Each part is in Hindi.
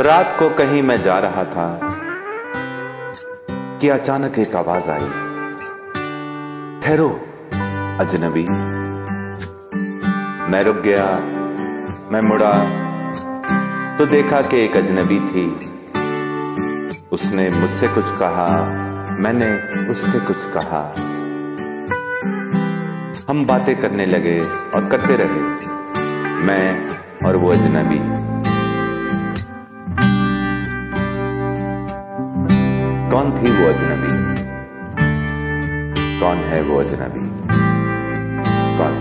रात को कहीं मैं जा रहा था कि अचानक एक आवाज़ आई। ठहरो, अजनबी। मैं रुक गया, मैं मुड़ा तो देखा कि एक अजनबी थी। उसने मुझसे कुछ कहा, मैंने उससे कुछ कहा। हम बातें करने लगे और करते रहे, मैं और वो अजनबी। कौन थी वो अजनबी? कौन है वो अजनबी? कौन?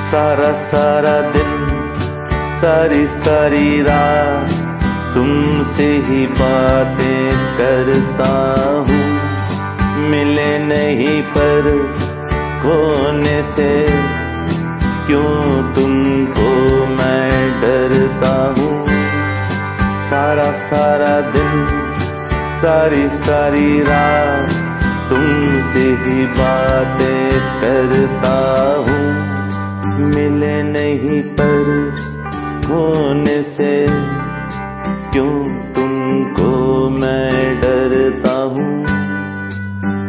सारा सारा दिन, सारी सारी रात तुमसे ही बातें करता हूँ। मिले नहीं पर खोने से क्यों तुमको मैं डरता हूँ? सारा सारा दिन, सारी सारी रात तुमसे ही बातें करता हूँ। मिले नहीं पर होने से क्यों तुमको मैं डरता हूँ?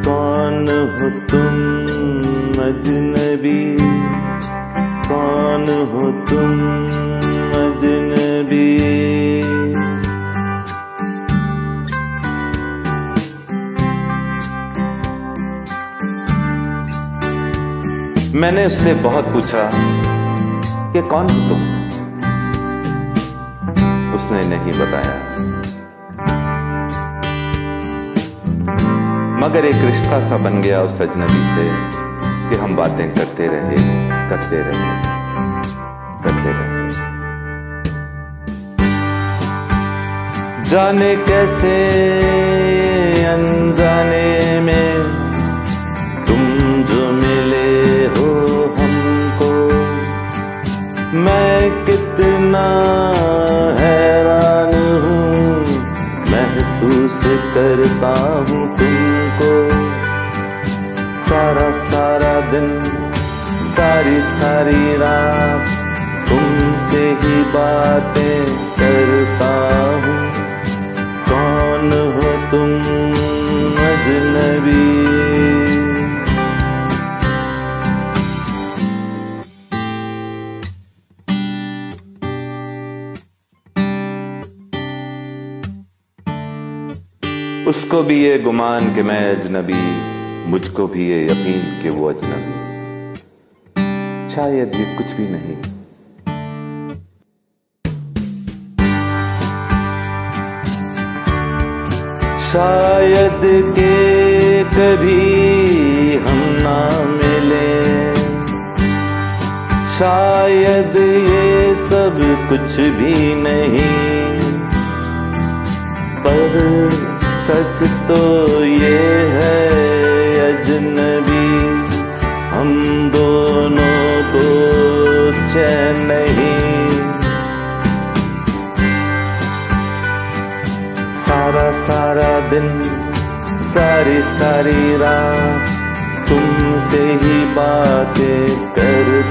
कौन हो तुम अजनबी कौन हो तुम मैंने उससे बहुत पूछा कि कौन हो तुम? उसने नहीं बताया। मगर एक रिश्ता सा बन गया उस अजनबी से। कि हम बातें करते रहे करते रहे करते रहे। जाने कैसे अनजाने दिन, सारी सारी रात तुमसे ही बातें करता हूँ। कौन हो तुम अजनबी? उसको भी ये गुमान कि मैं अजनबी मुझको भी ये यकीन कि वो अजनबी शायद ये कुछ भी नहीं। शायद के कभी हम ना मिले। शायद ये सब कुछ भी नहीं। पर सच तो ये है अजनबी हम दोनों को चैन नहीं। सारा सारा दिन, सारी सारी रात, तुमसे ही बातें करता